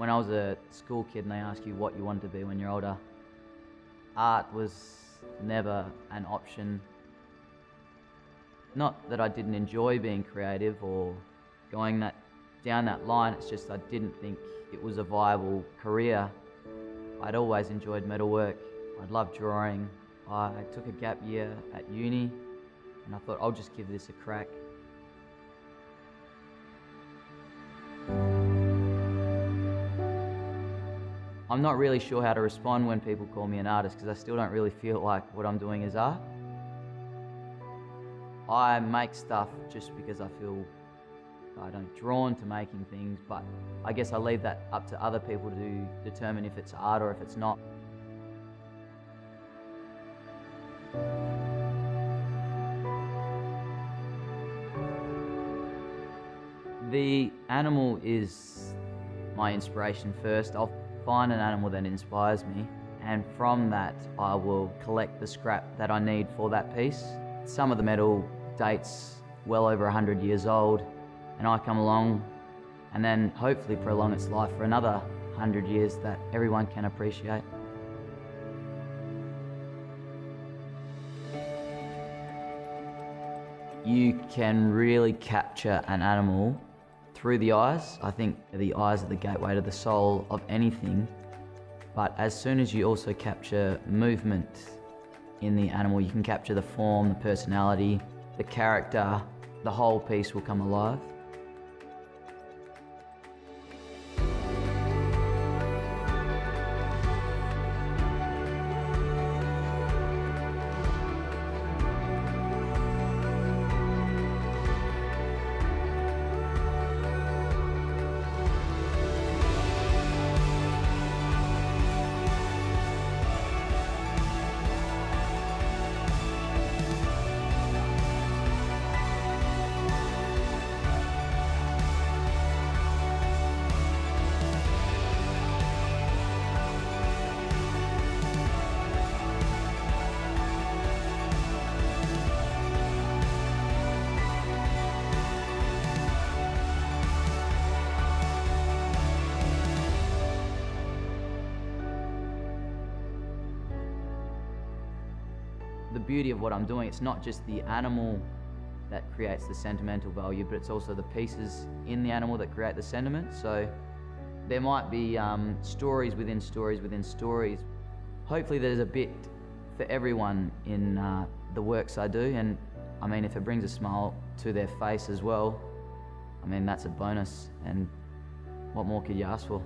When I was a school kid and they ask you what you wanted to be when you're older, art was never an option. Not that I didn't enjoy being creative or going that down that line, it's just I didn't think it was a viable career. I'd always enjoyed metalwork. I'd loved drawing. I took a gap year at uni and I thought I'll just give this a crack. I'm not really sure how to respond when people call me an artist because I still don't really feel like what I'm doing is art. I make stuff just because I feel I don't drawn to making things, but I guess I leave that up to other people to determine if it's art or if it's not. The animal is my inspiration first. I'll find an animal that inspires me, and from that, I will collect the scrap that I need for that piece. Some of the metal dates well over 100 years old, and I come along and then hopefully prolong its life for another 100 years that everyone can appreciate. You can really capture an animal through the eyes. I think the eyes are the gateway to the soul of anything. But as soon as you also capture movement in the animal, you can capture the form, the personality, the character, the whole piece will come alive. The beauty of what I'm doing, it's not just the animal that creates the sentimental value, but it's also the pieces in the animal that create the sentiment. So there might be um, stories within stories within stories. Hopefully, there's a bit for everyone in uh, the works I do, and I mean, if it brings a smile to their face as well, I mean, that's a bonus, and what more could you ask for?